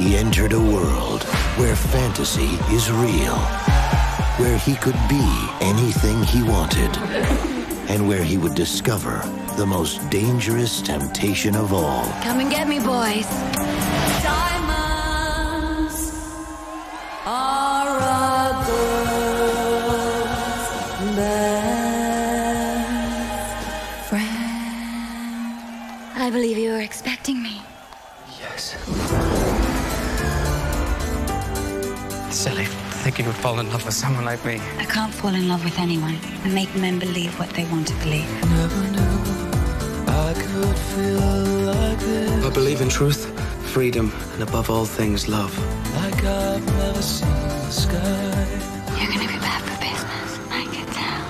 he entered a world where fantasy is real, where he could be anything he wanted, and where he would discover the most dangerous temptation of all. Come and get me, boys. Diamonds are a girl's best friend. I believe you were expecting me. Yes. Silly. Think you would fall in love with someone like me. I can't fall in love with anyone and make men believe what they want to believe. I like I believe in truth, freedom, and above all things, love. You're gonna be bad for business. I can tell.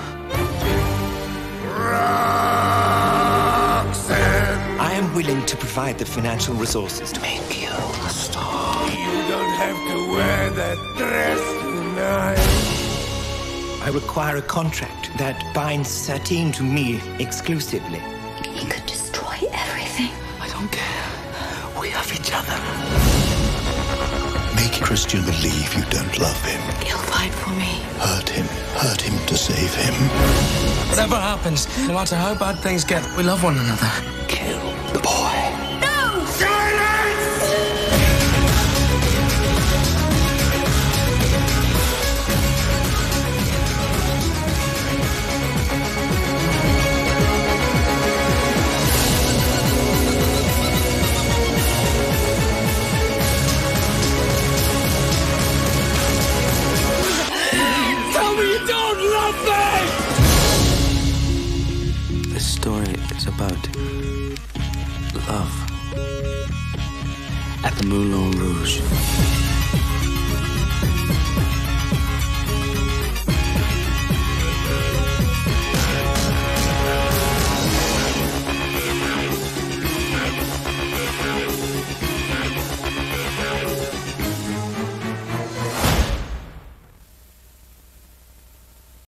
I am willing to provide the financial resources to make you a star. I require a contract that binds Satine to me exclusively. He could destroy everything. I don't care. We have each other. Make Christian believe you don't love him. He'll fight for me. Hurt him. Hurt him to save him. Whatever happens, no matter how bad things get, we love one another. Kill about love at the Moulin Rouge.